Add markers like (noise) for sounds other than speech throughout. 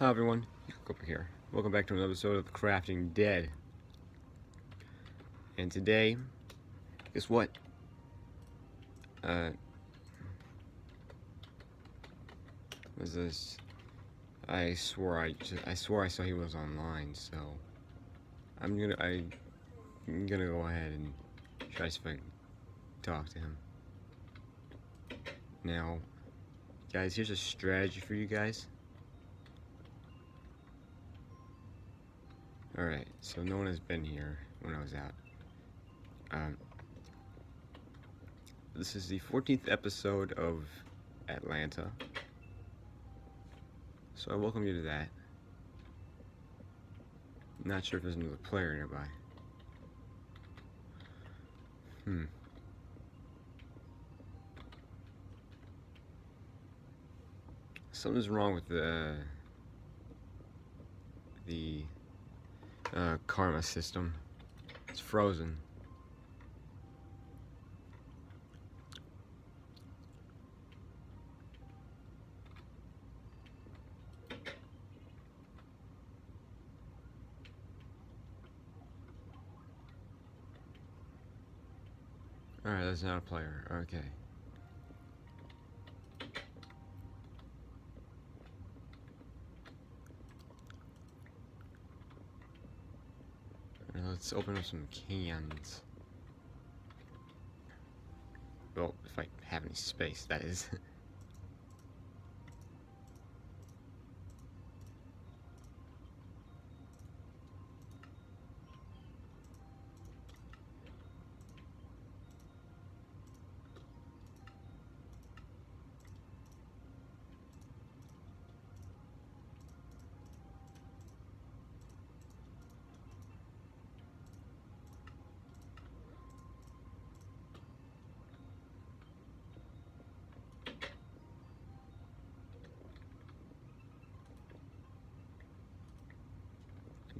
Hi everyone, Cooper here. Welcome back to another episode of Crafting Dead. And today, guess what? Uh, was this? I swore I just, I swore I saw he was online, so I'm gonna I, I'm gonna go ahead and try to talk to him. Now, guys, here's a strategy for you guys. Alright, so no one has been here when I was out. Um, this is the 14th episode of Atlanta. So I welcome you to that. Not sure if there's another player nearby. Hmm. Something's wrong with the the uh, karma system. It's frozen. Alright, that's not a player. Okay. Let's open up some cans. Well, if I have any space, that is. (laughs)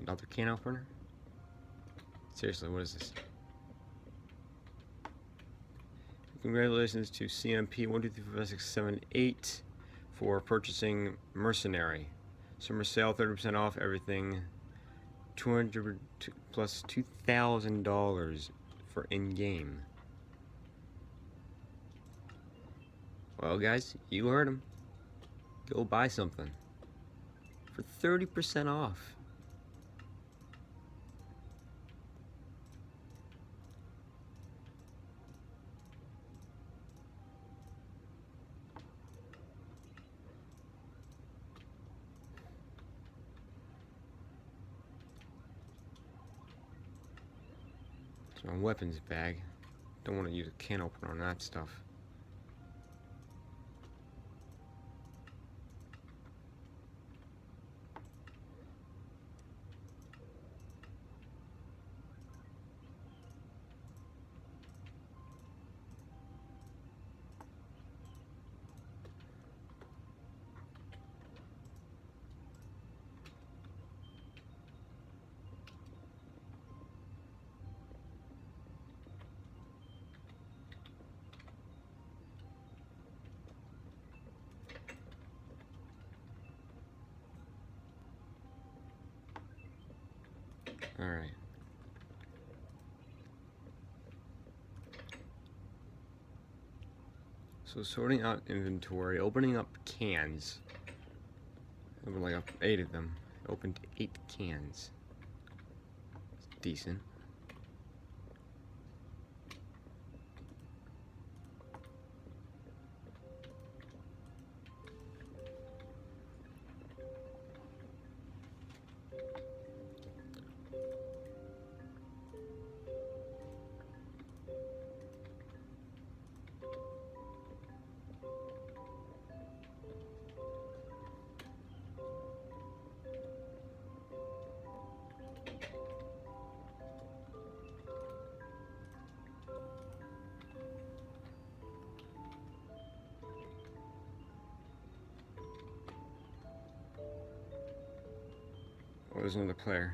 Another can opener? Seriously, what is this? Congratulations to CMP12345678 for purchasing Mercenary. Summer sale, 30% off everything. 200 plus $2,000 for in-game. Well, guys, you heard him. Go buy something for 30% off. My weapons bag. Don't want to use a can opener on that stuff. Alright. So sorting out inventory, opening up cans. Opened like eight of them. Opened eight cans. It's decent. There's another player.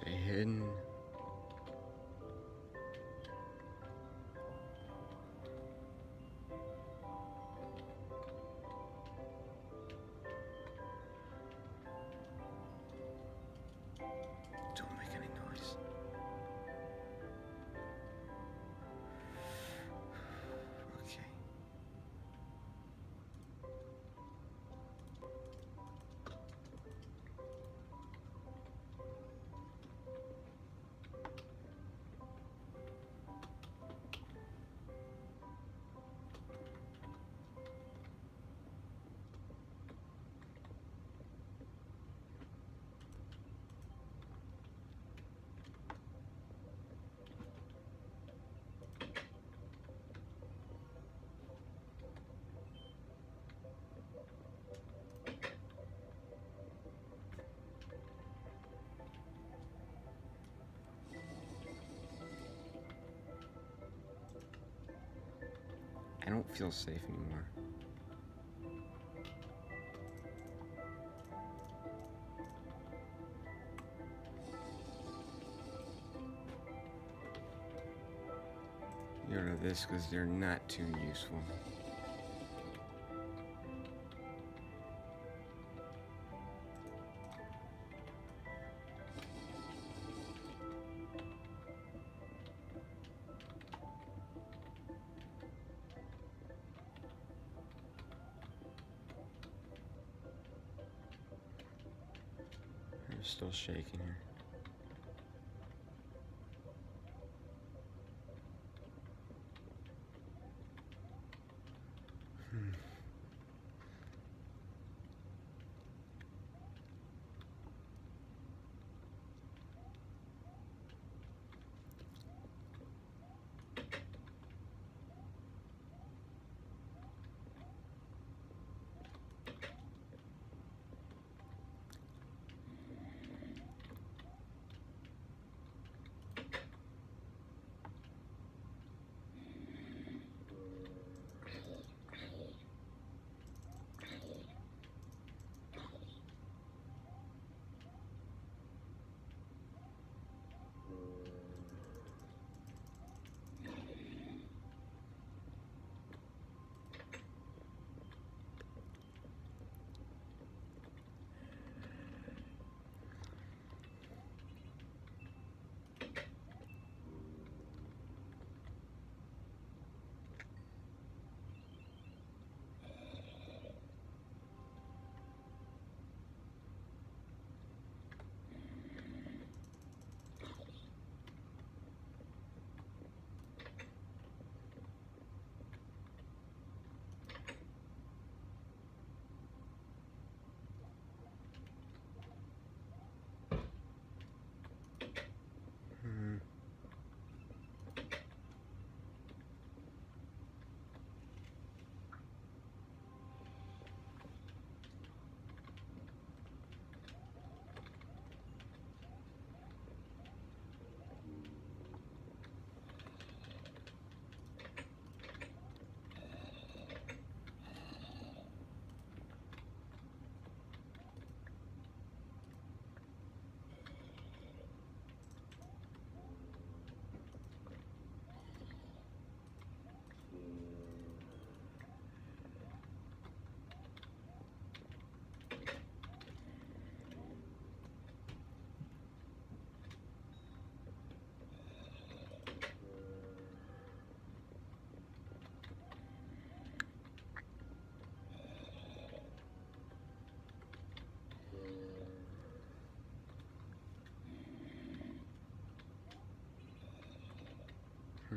Stay hidden. I don't feel safe anymore. Rid of this because they're not too useful. Still shaking here.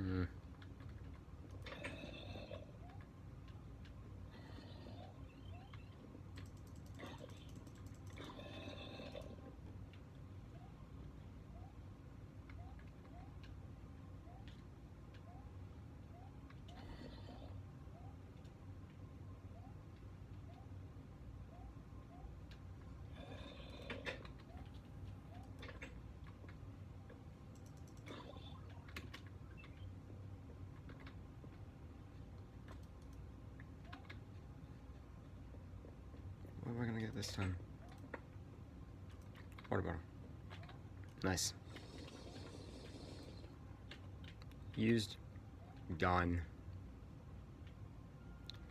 Hmm. What am I gonna get this time? Water bottle. Nice. Used. Gone.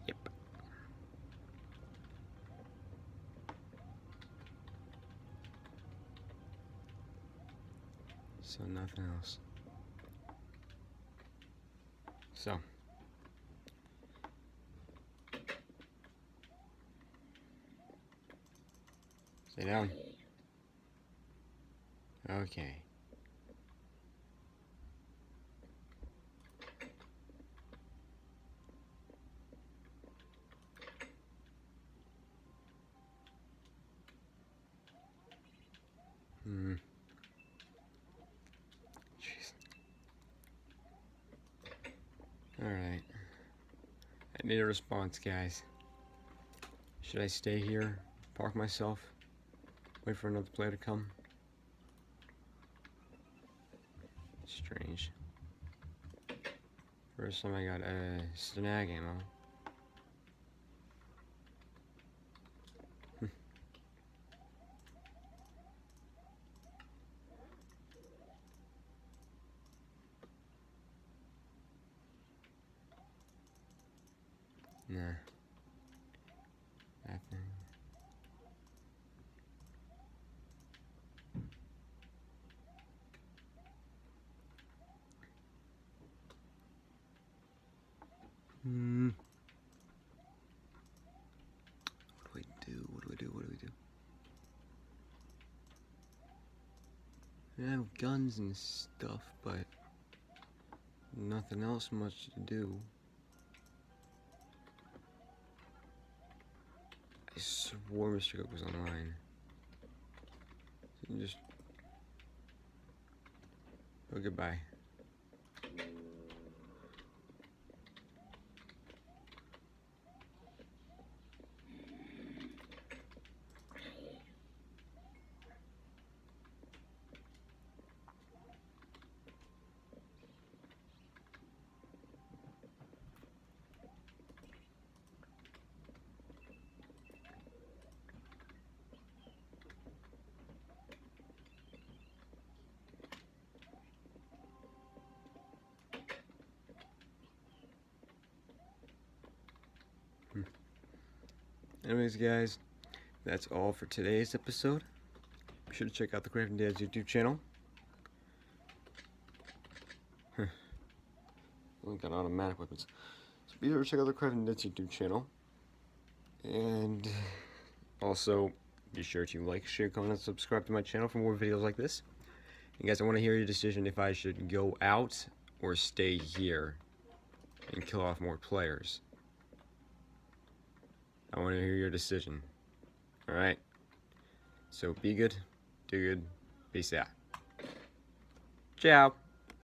Yep. So nothing else. So. Sit down. Okay. Hmm. Jeez. Alright. I need a response, guys. Should I stay here, park myself, wait for another player to come? Strange. First time I got a uh, snag ammo. Nah. Nothing. Hmm. What do I do? What do I do? What do I do? I have guns and stuff, but nothing else much to do. I swore Mr. Cook was online. just. Oh, goodbye. Anyways, guys, that's all for today's episode. Be sure to check out the Crafting Dead YouTube channel. Only got automatic weapons. So be sure to check out the Crafting Dead YouTube channel. And also, be sure to like, share, comment, and subscribe to my channel for more videos like this. And guys, I want to hear your decision if I should go out or stay here and kill off more players. I want to hear your decision. Alright? So be good, do good, peace out. Ciao.